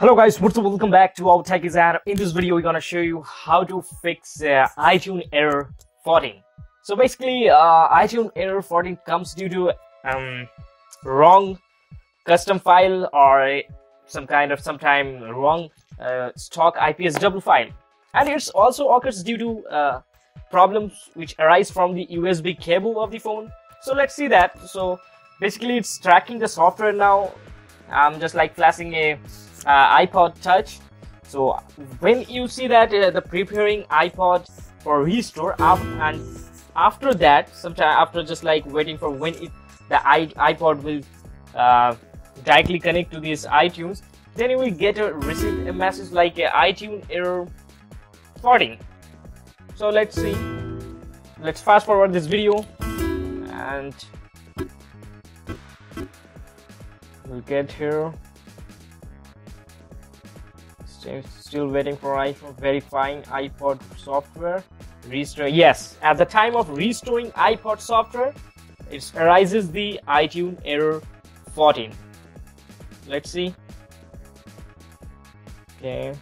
Hello guys, what's up? Welcome back to OurTechies and in this video we're gonna show you how to fix uh, iTunes error 14. So basically uh, iTunes error 14 comes due to um, wrong custom file or some kind of sometime wrong uh, stock IPSW file and it's also occurs due to uh, problems which arise from the USB cable of the phone. So let's see that. So basically it's tracking the software now. I'm just like flashing a uh, iPod Touch. So when you see that uh, the preparing iPod for restore up and after that, sometime after just like waiting for when it the iPod will uh, directly connect to this iTunes, then you will get a receive a message like a iTunes error 14. So let's see. Let's fast forward this video and we'll get here still waiting for iPhone verifying iPod software. Restore yes at the time of restoring iPod software it arises the iTunes error 14 let's see. Okay.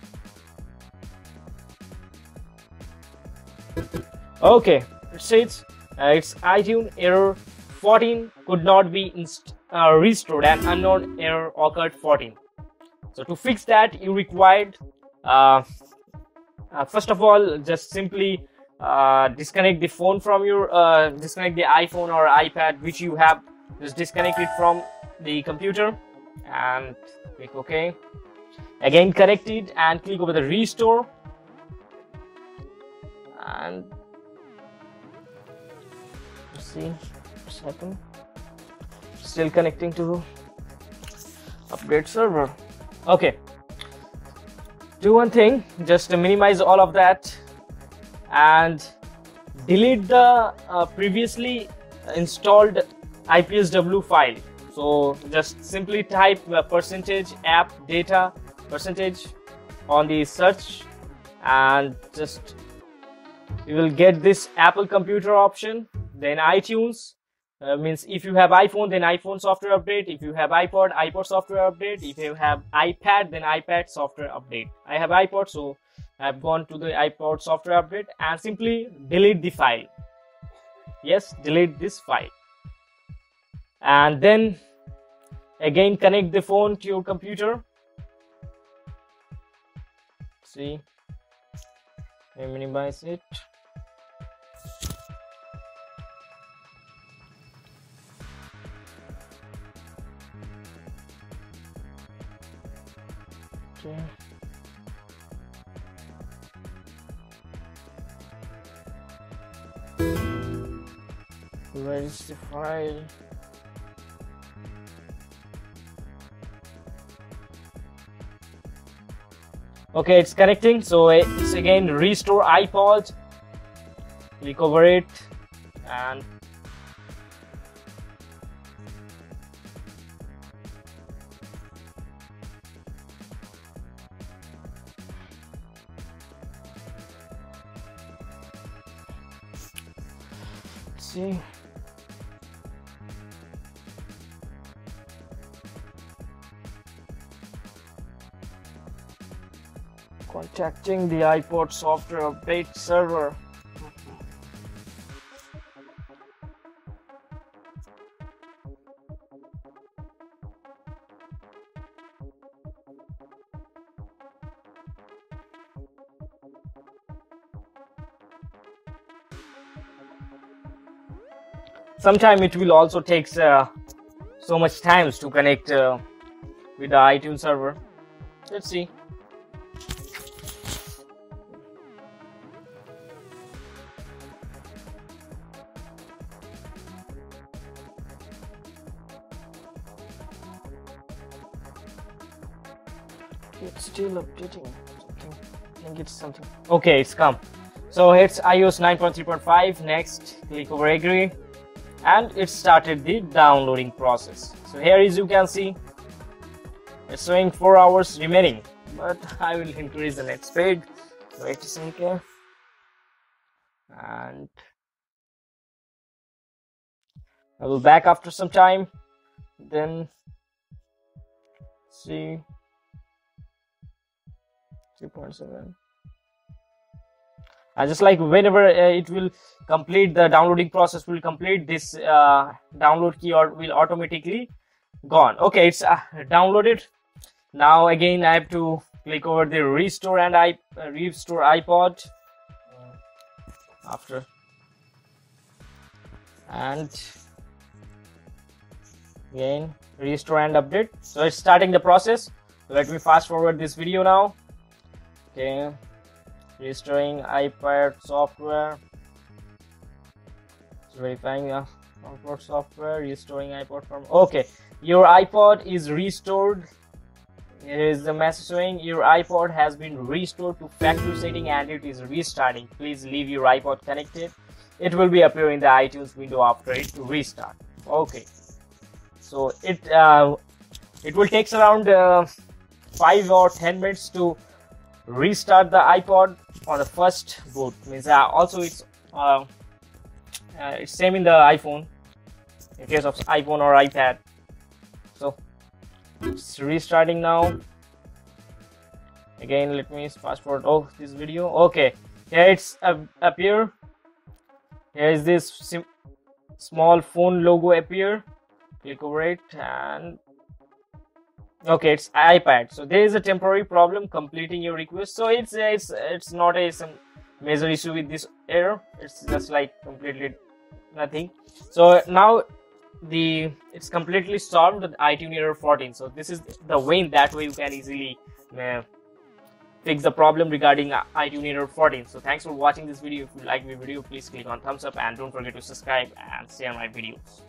Okay it. Says uh, it's iTunes error 14 could not be uh, restored and unknown error occurred 14 so to fix that, you required, uh, uh, first of all, just simply uh, disconnect the phone from your, uh, disconnect the iPhone or iPad which you have, just disconnect it from the computer and click OK. Again connect it and click over the restore and see happened. Still connecting to upgrade server okay. Do one thing just to minimize all of that and delete the uh, previously installed IPSW file. So just simply type uh, percentage app data percentage on the search and just you will get this Apple computer option then iTunes uh, means if you have iphone then iphone software update. If you have ipod ipod software update. If you have ipad then ipad software update. I have ipod so i've gone to the ipod software update and simply delete the file. Yes delete this file. And then again connect the phone to your computer. See? Minimize it Okay. Where is the file? Okay, it's connecting. So it's again restore iPod. Click over it and see. Contacting the iPod software update server. Sometime it will also takes uh, so much times to connect uh, with the iTunes server. Let's see. It's still updating. Something I think it's something. Okay it's come. So it's iOS 9.3.5 next click over agree and it started the downloading process. So here as you can see it's showing four hours remaining. But i will increase the net speed wait a second. And i will back after some time. Then see 2.7 uh, just like whenever uh, it will complete the downloading process will complete this uh, download key or will automatically gone. Okay it's uh, downloaded. Now again i have to click over the restore and i restore ipod. After. And again restore and update. So it's starting the process. Let me fast forward this video now. Okay restoring ipad software. Verifying the iPod software. Restoring ipod from okay. Your ipod is restored. Is the message showing your ipod has been restored to factory setting and it is restarting. Please leave your ipod connected. It will be appearing in the itunes window after it to restart. Okay. So it uh, it will takes around uh, 5 or 10 minutes to restart the ipod on the first boot. Means uh, also it's uh, uh, it's same in the iphone in case of iphone or ipad. So it's restarting now. Again let me fast forward oh this video. Okay here it's uh, appear. Here is this small phone logo appear. Click over it and okay it's ipad. So there is a temporary problem completing your request. So it's it's it's not a some major issue with this error. It's just like completely nothing. So now the it's completely solved the iTunes error 14 so this is the way that way you can easily uh, fix the problem regarding iTunes error 14 so thanks for watching this video. If you like my video please click on thumbs up and don't forget to subscribe and share my videos